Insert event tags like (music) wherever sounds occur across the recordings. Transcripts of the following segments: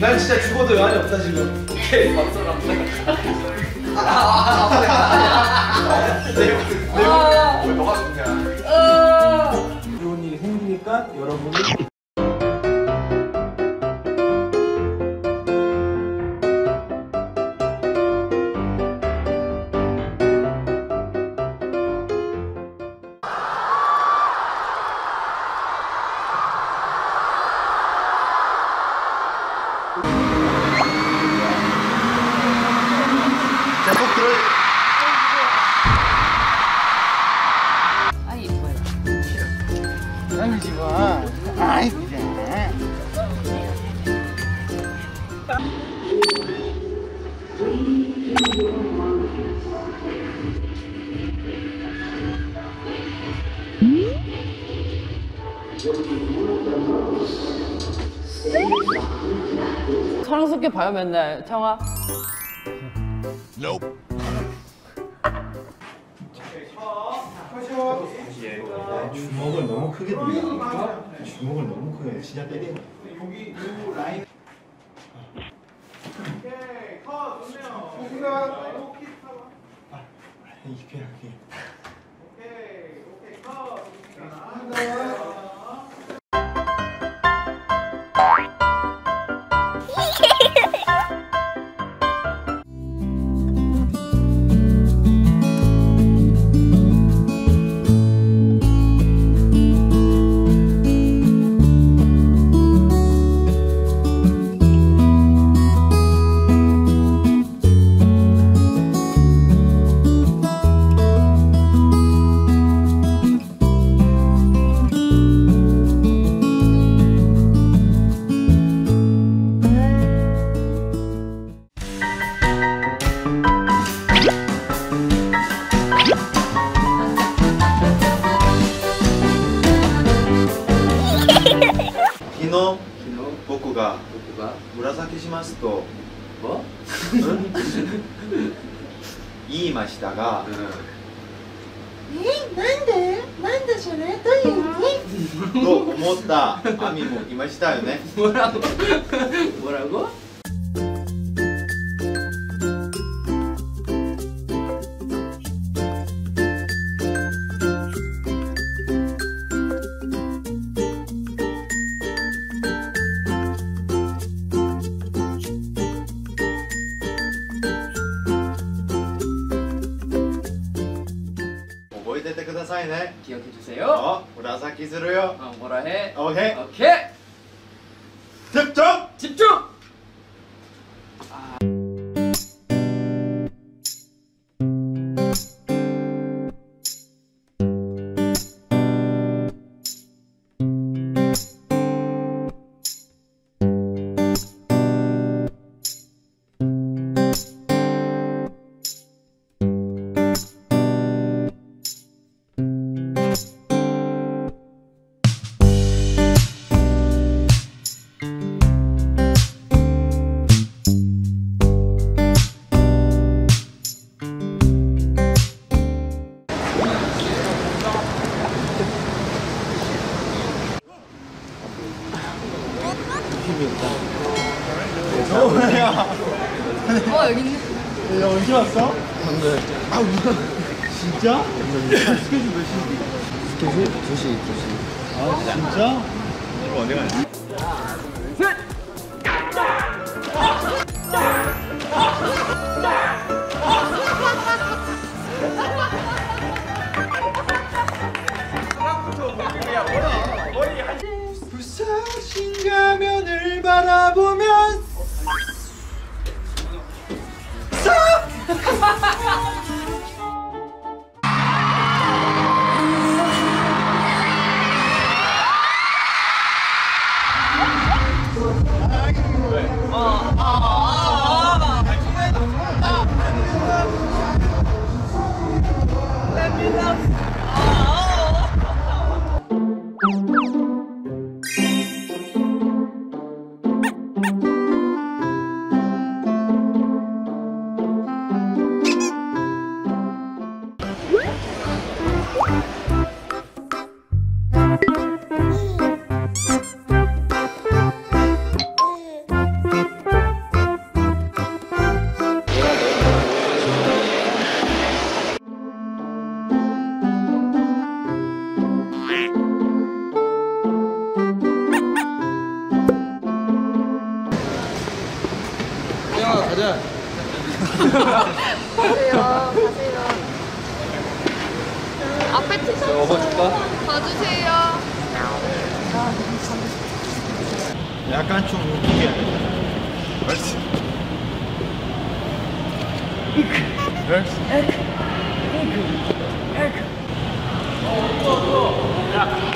난 진짜 죽어도 여한이 없다 지금. 오케이 박수 갑니다. 왜 너가 죽냐? 좋은 일이 생기니까 여러분이 사랑스럽게 봐요 맨날. 태영아. 주먹을 너무 크게 들이니까 주먹을 너무 크게 진짜 때리는. 여기 요 라인. 이렇게 이렇게 昨日僕が紫しますと言いましたが、うん、え？なんで？なんでそれ？どういう意味？と思ったアミもいましたよね。もらう。もらう？ 기억해 주세요. 어, 무라사키스루요. 어, 뭐라 해? 어, 오케이. 오케이. 어 여기 있네. 야 언제 왔어? 방금. 아 진짜? 스케줄 몇 시인데? 스케줄 2시 2시. 아 진짜? 이거 어디 가냐 부 가세요, 가세요. 앞에 티셔츠 업어줄까? 봐주세요. 약간 좀 웃기게. 그렇지. 그렇지. 잘한다.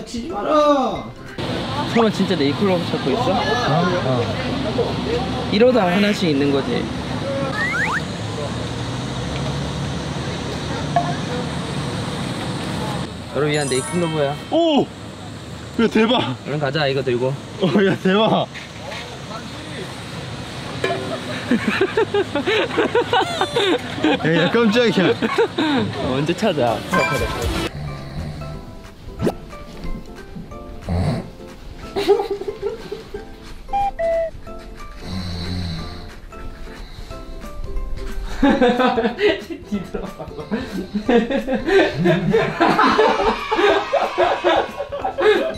아 치지 마라. 설마 진짜 네이클로 찾고 있어? 어. 이러다 하나씩 있는 거지. 너를 위한 네이클로브야. 오. 야 대박. 얼른 가자 이거 들고. 어, 야 대박. (laughs) 야 깜짝이야. 언제 찾아?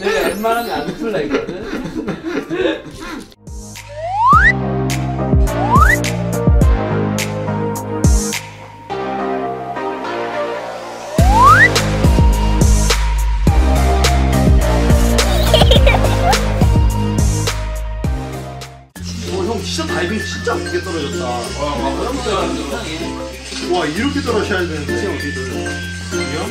내가 웬만하면 안 웃을라 했거든. 형 진짜 다이빙 진짜 크게 떨어졌다. 와 이렇게 떨어져야 되는데 어디를? 형?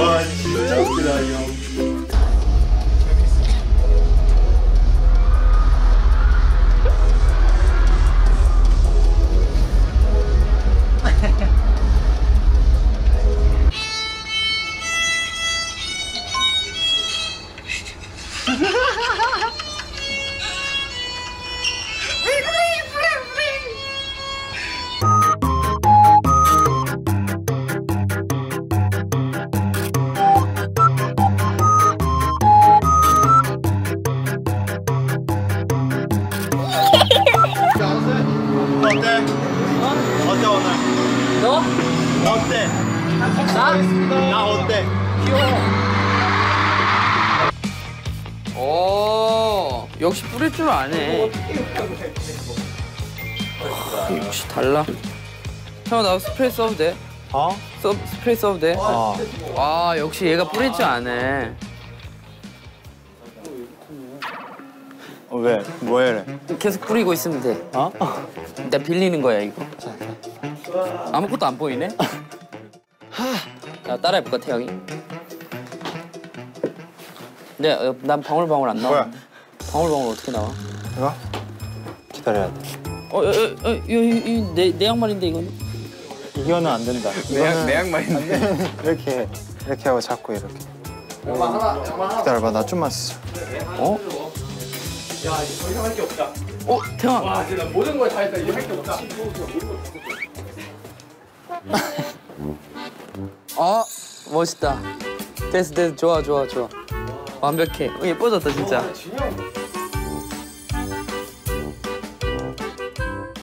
와 진짜 웃기다 이 형. 어때? 어때 오늘? 너? 어때? 나? 나 어때? 오 역시 뿌릴 줄 아네. 아, 역시 달라. 형나 스프레이 써도 돼? 어? 써, 스프레이 써도 돼? 어. 와 역시 얘가 뿌릴 줄 아네. 왜? 뭐해 래 계속 뿌리고 있으면 돼. 어? 나 빌리는 거야 이거. 아무것도 안 보이네. 나 따라해볼까 태영이? 네, 어, 난 방울방울 안 나와. 뭐야? 방울방울 어떻게 나와? 이거? 기다려야 돼. 어, 어, 어, 어, 이거, 이거 내, 내 양말인데 이거는? 이거는 안 된다. 내 양말인데. (laughs) 이렇게 이렇게 하고 잡고 이렇게. 기다려봐 나 좀만 쓰. 어? 어, 태영아. 와 진짜 모든 걸 다 했다 이제 할 게 없다 아, 멋있다. 됐어, 됐어. 좋아, 좋아, 좋아. 완벽해. 어, 예뻐졌다, 진짜. 진영